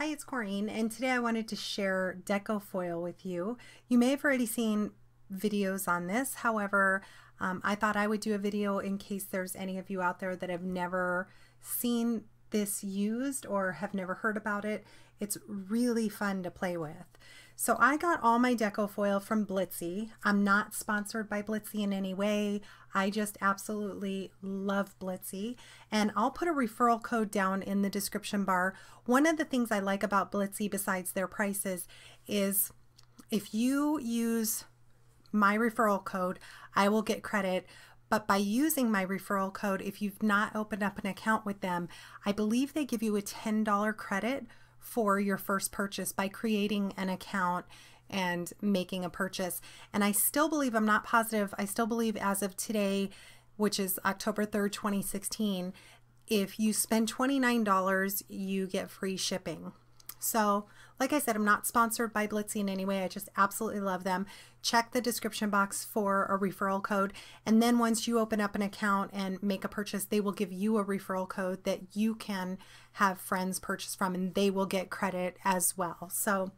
Hi, it's Corene, and today I wanted to share Decofoil with you. You may have already seen videos on this, however, um, I thought I would do a video in case there's any of you out there that have never seen this used or have never heard about it. It's really fun to play with. So I got all my deco foil from Blitsy. I'm not sponsored by Blitsy in any way. I just absolutely love Blitsy. And I'll put a referral code down in the description bar. One of the things I like about Blitsy besides their prices is if you use my referral code, I will get credit. But by using my referral code, if you've not opened up an account with them, I believe they give you a $10 credit for your first purchase by creating an account and making a purchase. And I still believe, I'm not positive, I still believe as of today, which is October 3rd, 2016, if you spend $29, you get free shipping. So, like I said, I'm not sponsored by Blitsy in any way. I just absolutely love them. Check the description box for a referral code. And then once you open up an account and make a purchase, they will give you a referral code that you can have friends purchase from and they will get credit as well. So,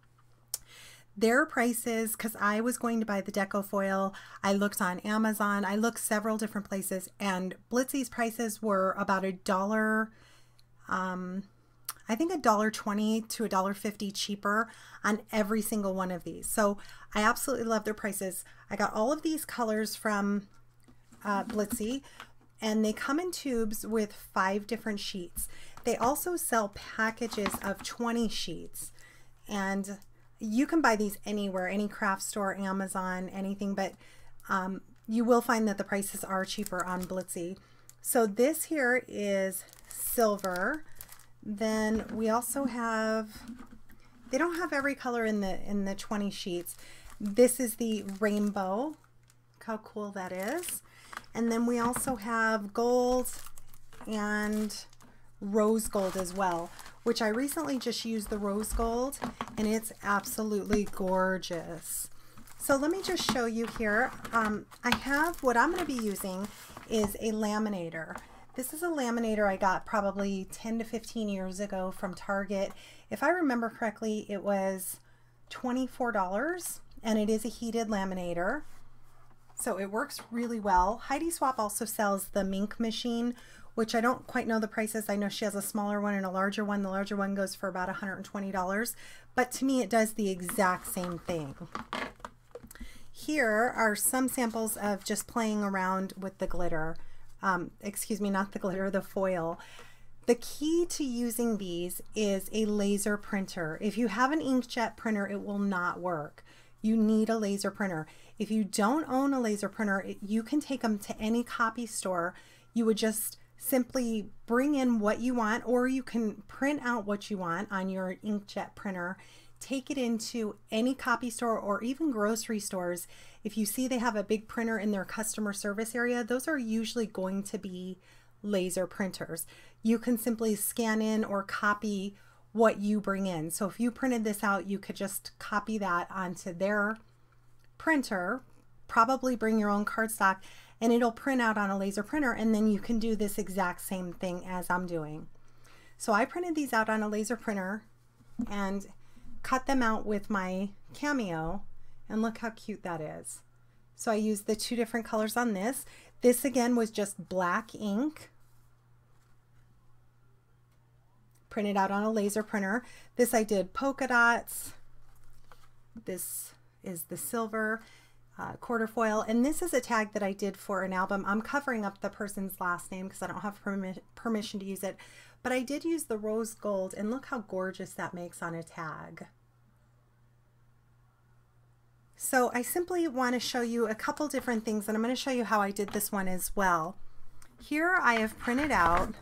their prices because I was going to buy the deco foil. I looked on Amazon. I looked several different places, and Blitsy's prices were about a dollar. Um, I think a dollar twenty to a dollar fifty cheaper on every single one of these. So I absolutely love their prices. I got all of these colors from uh, Blitsy, and they come in tubes with five different sheets. They also sell packages of 20 sheets, and you can buy these anywhere, any craft store, Amazon, anything, but um, you will find that the prices are cheaper on Blitsy. So this here is silver. Then we also have, they don't have every color in the in the 20 sheets. This is the rainbow. Look how cool that is. And then we also have gold and rose gold as well, which I recently just used the rose gold and it's absolutely gorgeous. So let me just show you here. Um, I have, what I'm going to be using is a laminator. This is a laminator I got probably 10 to 15 years ago from Target. If I remember correctly, it was $24 and it is a heated laminator. So it works really well. Heidi Swapp also sells the Minc machine, which I don't quite know the prices. I know she has a smaller one and a larger one. The larger one goes for about $120, but to me it does the exact same thing. Here are some samples of just playing around with the glitter um, excuse me, not the glitter, the foil. The key to using these is a laser printer. If you have an inkjet printer, it will not work. You need a laser printer. If you don't own a laser printer, it, you can take them to any copy store. You would just simply bring in what you want or you can print out what you want on your inkjet printer take it into any copy store or even grocery stores. If you see they have a big printer in their customer service area, those are usually going to be laser printers. You can simply scan in or copy what you bring in. So if you printed this out, you could just copy that onto their printer, probably bring your own cardstock, and it'll print out on a laser printer, and then you can do this exact same thing as I'm doing. So I printed these out on a laser printer, and cut them out with my Cameo and look how cute that is. So I used the two different colors on this. This again was just black ink printed out on a laser printer. This I did polka dots. This is the silver uh, quarter foil and this is a tag that I did for an album. I'm covering up the person's last name because I don't have permi permission to use it but I did use the rose gold and look how gorgeous that makes on a tag. So I simply want to show you a couple different things and I'm going to show you how I did this one as well. Here I have printed out,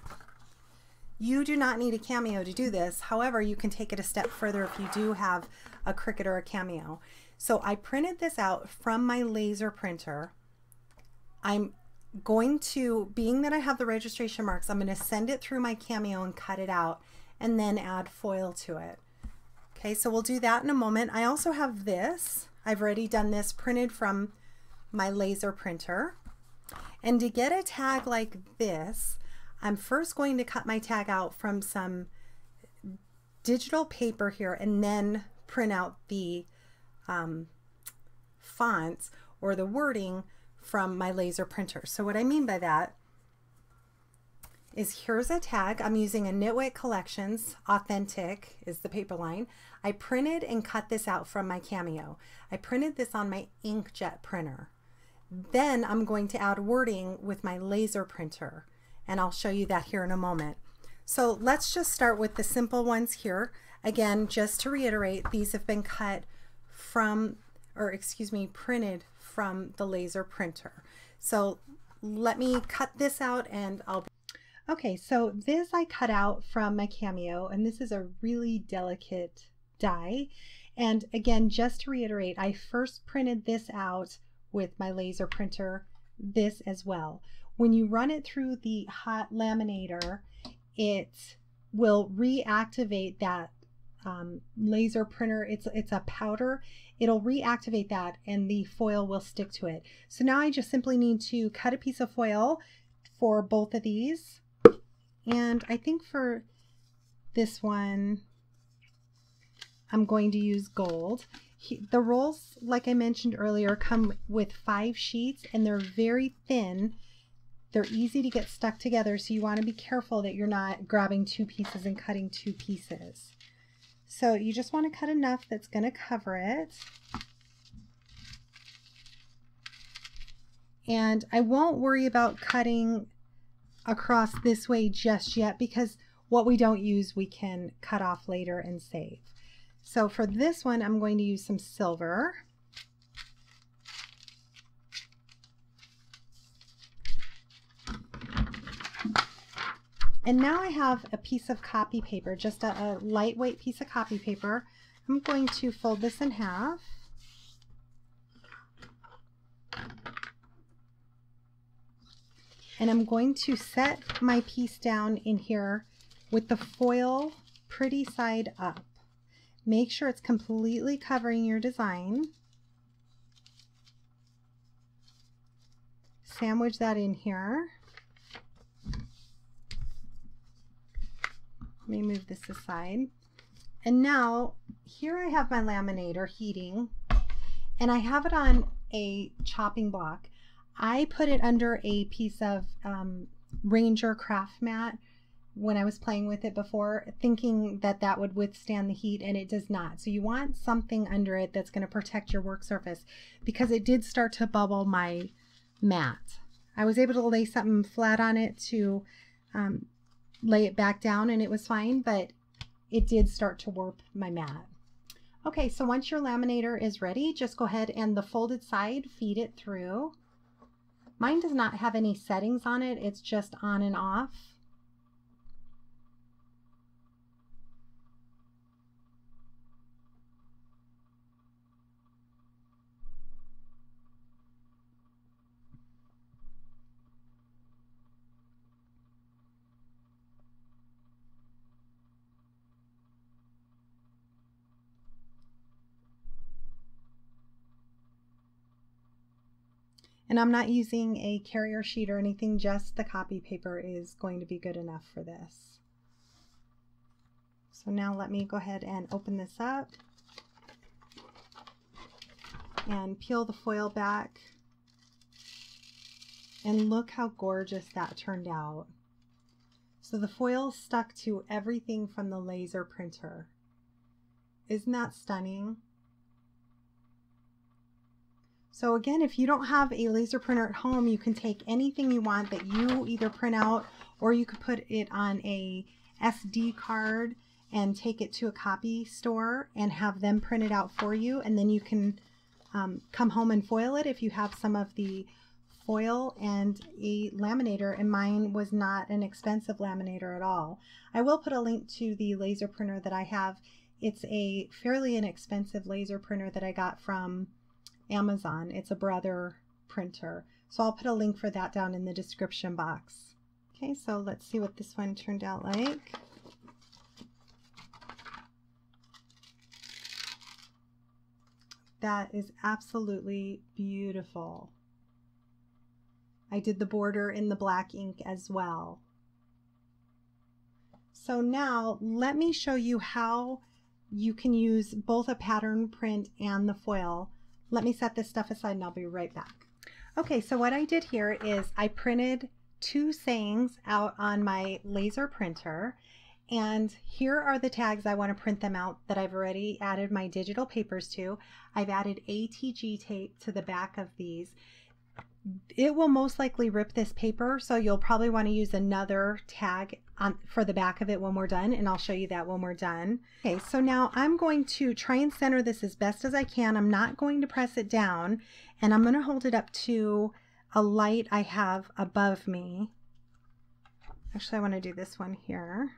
you do not need a Cameo to do this. However, you can take it a step further if you do have a Cricut or a Cameo. So I printed this out from my laser printer. I'm going to, being that I have the registration marks, I'm going to send it through my Cameo and cut it out and then add foil to it. Okay, so we'll do that in a moment. I also have this. I've already done this printed from my laser printer. And to get a tag like this, I'm first going to cut my tag out from some digital paper here and then print out the um, fonts or the wording from my laser printer. So what I mean by that is here's a tag. I'm using a Nitwit Collections. Authentic is the paper line. I printed and cut this out from my Cameo. I printed this on my inkjet printer. Then I'm going to add wording with my laser printer and I'll show you that here in a moment. So let's just start with the simple ones here. Again, just to reiterate, these have been cut from, or excuse me, printed from the laser printer. So let me cut this out and I'll Okay, so this I cut out from my Cameo, and this is a really delicate die. And again, just to reiterate, I first printed this out with my laser printer, this as well. When you run it through the hot laminator, it will reactivate that um, laser printer. It's, it's a powder. It'll reactivate that and the foil will stick to it. So now I just simply need to cut a piece of foil for both of these and I think for this one, I'm going to use gold. He, the rolls, like I mentioned earlier, come with five sheets and they're very thin. They're easy to get stuck together, so you want to be careful that you're not grabbing two pieces and cutting two pieces. So you just want to cut enough that's going to cover it. And I won't worry about cutting across this way just yet because what we don't use we can cut off later and save. So for this one I'm going to use some silver. And now I have a piece of copy paper, just a, a lightweight piece of copy paper. I'm going to fold this in half. and I'm going to set my piece down in here with the foil pretty side up. Make sure it's completely covering your design. Sandwich that in here. Let me move this aside. And now here I have my laminator heating and I have it on a chopping block. I put it under a piece of um, Ranger craft mat when I was playing with it before, thinking that that would withstand the heat, and it does not. So you want something under it that's going to protect your work surface because it did start to bubble my mat. I was able to lay something flat on it to um, lay it back down and it was fine, but it did start to warp my mat. Okay, so once your laminator is ready, just go ahead and the folded side, feed it through. Mine does not have any settings on it. It's just on and off. And I'm not using a carrier sheet or anything, just the copy paper is going to be good enough for this. So now let me go ahead and open this up and peel the foil back. And look how gorgeous that turned out. So the foil stuck to everything from the laser printer. Isn't that stunning? So again, if you don't have a laser printer at home, you can take anything you want that you either print out or you could put it on a SD card and take it to a copy store and have them print it out for you. And then you can um, come home and foil it if you have some of the foil and a laminator and mine was not an expensive laminator at all. I will put a link to the laser printer that I have. It's a fairly inexpensive laser printer that I got from Amazon. It's a brother printer. So I'll put a link for that down in the description box. Okay, so let's see what this one turned out like. That is absolutely beautiful. I did the border in the black ink as well. So now let me show you how you can use both a pattern print and the foil. Let me set this stuff aside and I'll be right back. Okay, so what I did here is I printed two sayings out on my laser printer and here are the tags I want to print them out that I've already added my digital papers to. I've added ATG tape to the back of these it will most likely rip this paper so you'll probably want to use another tag on for the back of it when we're done and I'll show you that when we're done. Okay so now I'm going to try and center this as best as I can. I'm not going to press it down and I'm going to hold it up to a light I have above me. Actually I want to do this one here.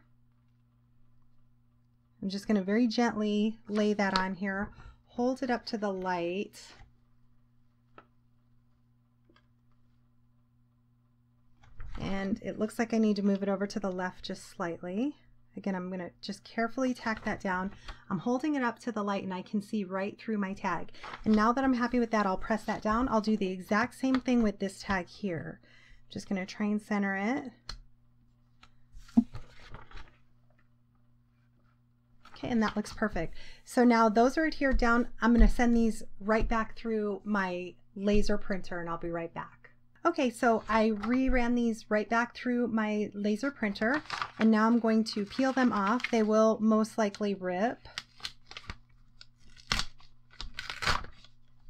I'm just going to very gently lay that on here, hold it up to the light. And it looks like I need to move it over to the left just slightly. Again, I'm going to just carefully tack that down. I'm holding it up to the light and I can see right through my tag. And now that I'm happy with that, I'll press that down. I'll do the exact same thing with this tag here. Just going to try and center it. Okay, and that looks perfect. So now those are adhered down. I'm going to send these right back through my laser printer and I'll be right back. Okay, so I reran these right back through my laser printer and now I'm going to peel them off. They will most likely rip.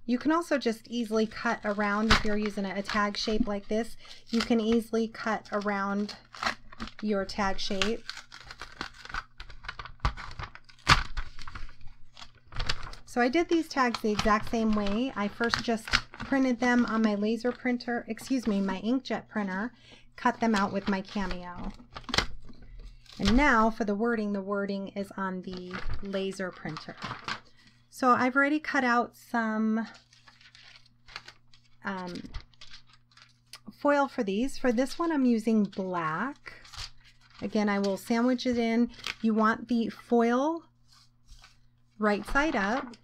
You can also just easily cut around if you're using a tag shape like this. You can easily cut around your tag shape. So I did these tags the exact same way. I first just printed them on my laser printer, excuse me, my inkjet printer, cut them out with my Cameo. And now for the wording, the wording is on the laser printer. So I've already cut out some um, foil for these. For this one, I'm using black. Again, I will sandwich it in. You want the foil right side up.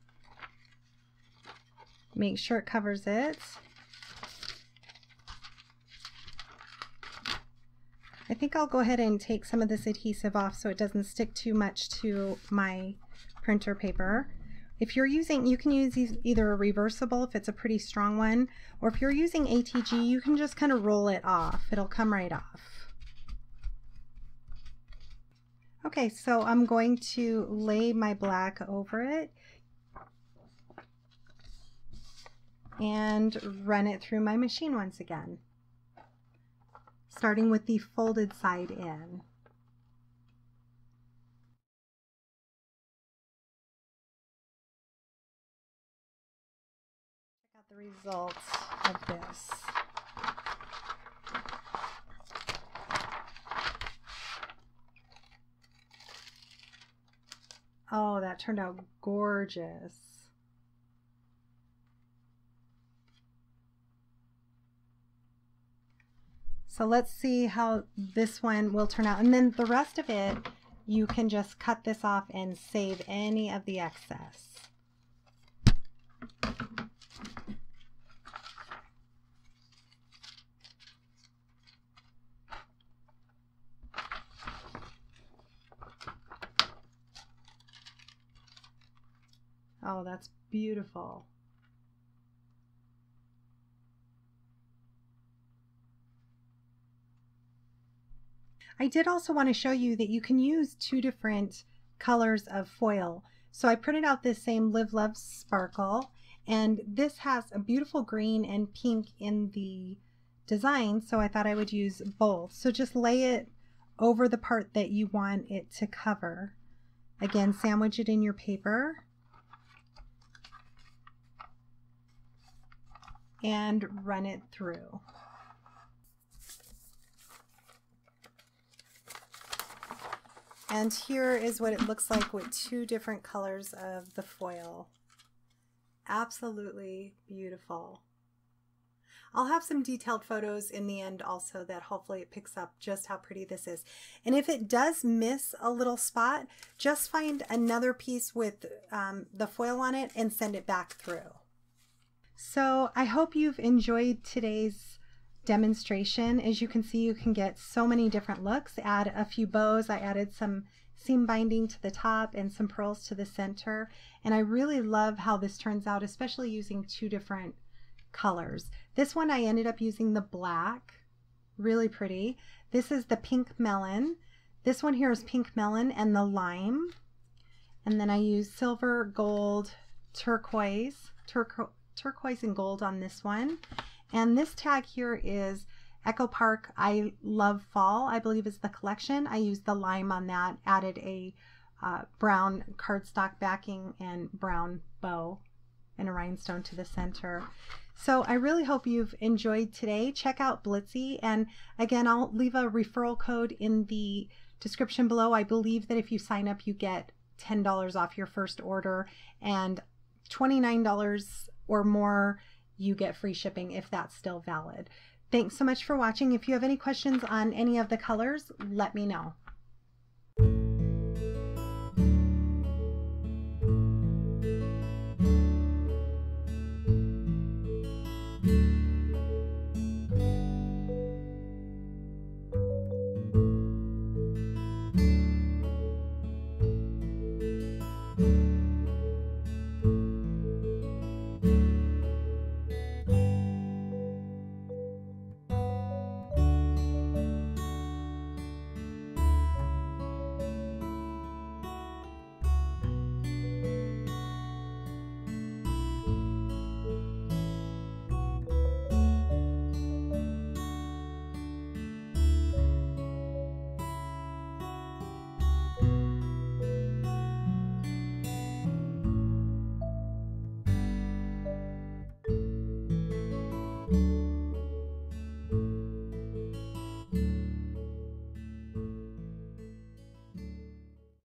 Make sure it covers it. I think I'll go ahead and take some of this adhesive off so it doesn't stick too much to my printer paper. If you're using, you can use either a reversible if it's a pretty strong one, or if you're using ATG, you can just kind of roll it off. It'll come right off. Okay, so I'm going to lay my black over it. And run it through my machine once again, starting with the folded side in. Check out the results of this. Oh, that turned out gorgeous. So let's see how this one will turn out. And then the rest of it, you can just cut this off and save any of the excess. Oh, that's beautiful. I did also want to show you that you can use two different colors of foil. So I printed out this same Live Love Sparkle and this has a beautiful green and pink in the design so I thought I would use both. So just lay it over the part that you want it to cover. Again, sandwich it in your paper. And run it through. And here is what it looks like with two different colors of the foil. Absolutely beautiful. I'll have some detailed photos in the end also that hopefully it picks up just how pretty this is. And if it does miss a little spot, just find another piece with um, the foil on it and send it back through. So I hope you've enjoyed today's demonstration. As you can see, you can get so many different looks. Add a few bows. I added some seam binding to the top and some pearls to the center. And I really love how this turns out, especially using two different colors. This one I ended up using the black, really pretty. This is the pink melon. This one here is pink melon and the lime. And then I use silver, gold, turquoise, turqu turquoise and gold on this one. And this tag here is Echo Park I Love Fall, I believe is the collection. I used the lime on that, added a uh, brown cardstock backing and brown bow and a rhinestone to the center. So I really hope you've enjoyed today. Check out Blitsy. And again, I'll leave a referral code in the description below. I believe that if you sign up, you get $10 off your first order and $29 or more, you get free shipping if that's still valid. Thanks so much for watching. If you have any questions on any of the colors, let me know.